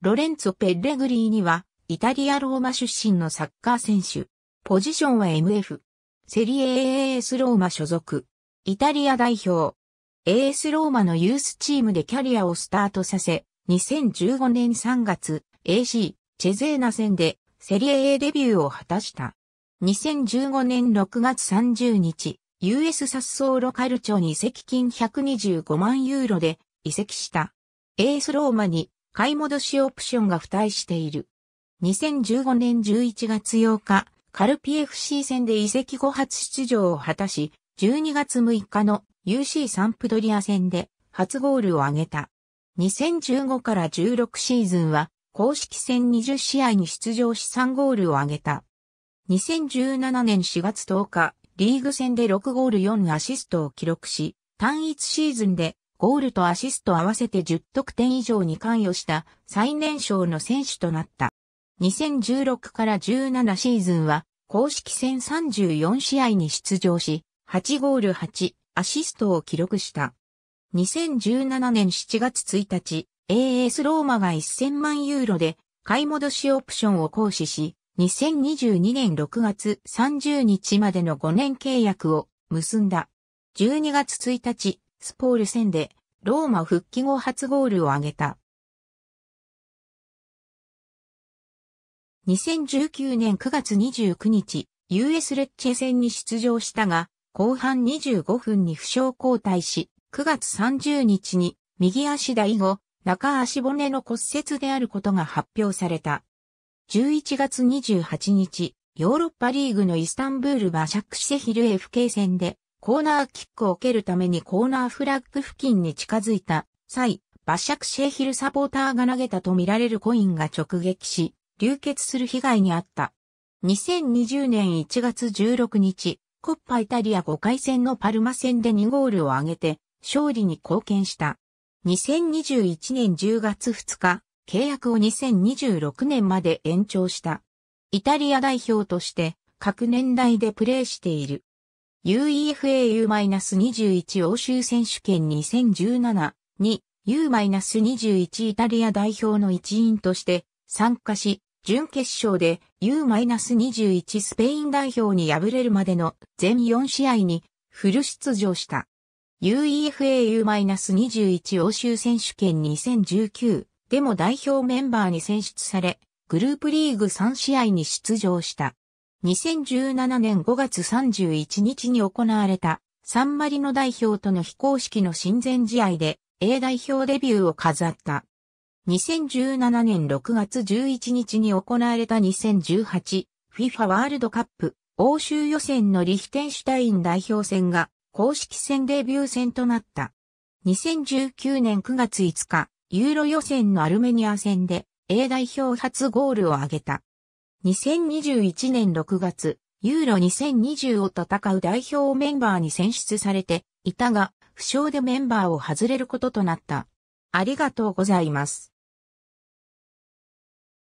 ロレンツォ・ペッレグリーニは、イタリア・ローマ出身のサッカー選手。ポジションは MF。セリエ AS ローマ所属。イタリア代表。AS ローマのユースチームでキャリアをスタートさせ、2015年3月、AC、チェゼーナ戦でセリエ A デビューを果たした。2015年6月30日、US サッソーロカルチョに移籍金125万ユーロで移籍した。AS ローマに買い戻しオプションが付帯している。2015年11月8日、カルピ FC 戦で移籍後初出場を果たし、12月6日の UC サンプドリア戦で初ゴールを挙げた。2015から16シーズンは公式戦20試合に出場し3ゴールを挙げた。2017年4月10日、リーグ戦で6ゴール4アシストを記録し、単一シーズンでゴールとアシスト合わせて10得点以上に関与した最年少の選手となった。2016から17シーズンは公式戦34試合に出場し、8ゴール8アシストを記録した。2017年7月1日、AS ローマが1000万ユーロで買い戻しオプションを行使し、2022年6月30日までの5年契約を結んだ。12月1日、スポール戦でローマ復帰後初ゴールを挙げた。2019年9月29日、US レッチェ戦に出場したが、後半25分に負傷交代し、9月30日に右足第5、中足骨の骨折であることが発表された。11月28日、ヨーロッパリーグのイスタンブールバシャクシェヒル FK 戦でコーナーキックを蹴るためにコーナーフラッグ付近に近づいた際、バシャクシェヒルサポーターが投げたとみられるコインが直撃し、流血する被害にあった。2020年1月16日、コッパイタリア5回戦のパルマ戦で2ゴールを挙げて、勝利に貢献した。2021年10月2日、契約を2026年まで延長した。イタリア代表として各年代でプレーしている。UEFA U-21 欧州選手権2017に U-21 イタリア代表の一員として参加し、準決勝で U-21 スペイン代表に敗れるまでの全4試合にフル出場した。UEFA U-21 欧州選手権2019でも代表メンバーに選出され、グループリーグ3試合に出場した。2017年5月31日に行われたサンマリノ代表との非公式の親善試合で A 代表デビューを飾った。2017年6月11日に行われた 2018FIFA ワールドカップ欧州予選のリヒテンシュタイン代表戦が公式戦デビュー戦となった。2019年9月5日、ユーロ予選のアルメニア戦で A 代表初ゴールを挙げた。2021年6月、ユーロ2020を戦う代表メンバーに選出されていたが、負傷でメンバーを外れることとなった。ありがとうございます。